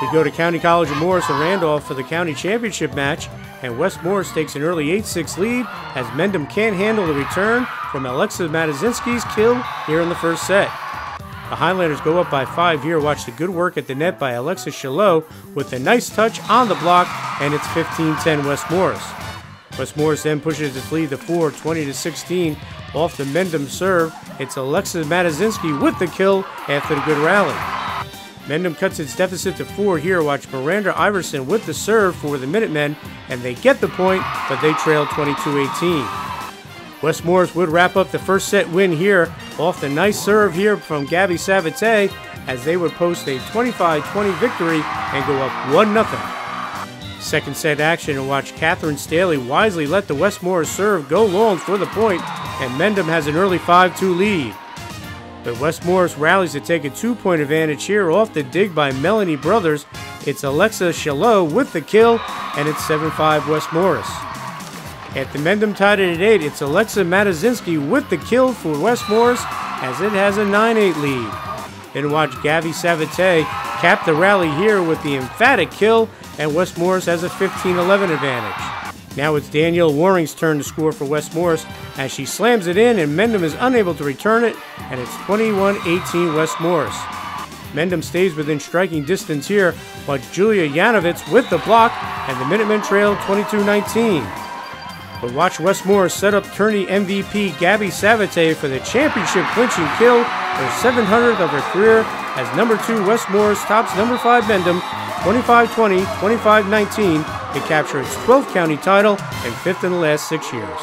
We go to County College of Morris and Randolph for the county championship match, and West Morris takes an early 8 6 lead as Mendham can't handle the return from Alexa Matazinski's kill here in the first set. The Highlanders go up by five here. Watch the good work at the net by Alexa Chalot with a nice touch on the block, and it's 15 10 West Morris. West Morris then pushes its lead to 4, 20 to 16 off the Mendham serve. It's Alexa Matazinski with the kill after the good rally. Mendham cuts its deficit to four here. Watch Miranda Iverson with the serve for the Minutemen, and they get the point, but they trail 22 18. West Morris would wrap up the first set win here off the nice serve here from Gabby Savate as they would post a 25 20 victory and go up 1 0. Second set action and watch Catherine Staley wisely let the West serve go long for the point, and Mendham has an early 5 2 lead. But West Morris rallies to take a two point advantage here off the dig by Melanie Brothers. It's Alexa Chalot with the kill, and it's 7 5 West Morris. At the Mendham tied it at 8, it's Alexa Matazinski with the kill for West Morris as it has a 9 8 lead. Then watch Gabby Savate cap the rally here with the emphatic kill, and West Morris has a 15 11 advantage. Now it's Danielle Waring's turn to score for West Morris as she slams it in and Mendham is unable to return it, and it's 21 18 West Morris. Mendham stays within striking distance here, but Julia Yanovitz with the block, and the Minutemen trail 22 19. But watch West Morris set up tourney MVP Gabby Savate for the championship clinching kill, her 700th of her career, as number two West Morris tops number five Mendham 25 20, 25 19 to capture its 12th county title and fifth in the last six years.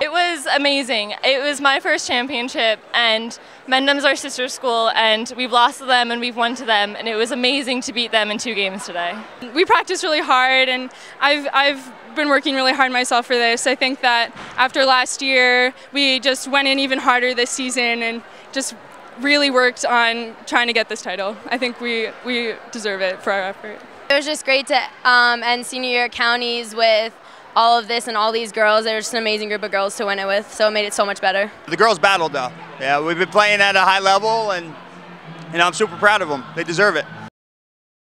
It was amazing. It was my first championship, and Mendham's our sister school, and we've lost to them and we've won to them, and it was amazing to beat them in two games today. We practiced really hard, and I've, I've been working really hard myself for this. I think that after last year, we just went in even harder this season and just really worked on trying to get this title. I think we, we deserve it for our effort. It was just great to um, end senior year counties with all of this and all these girls. They're just an amazing group of girls to win it with, so it made it so much better. The girls battled though. Yeah, we've been playing at a high level and you know, I'm super proud of them. They deserve it.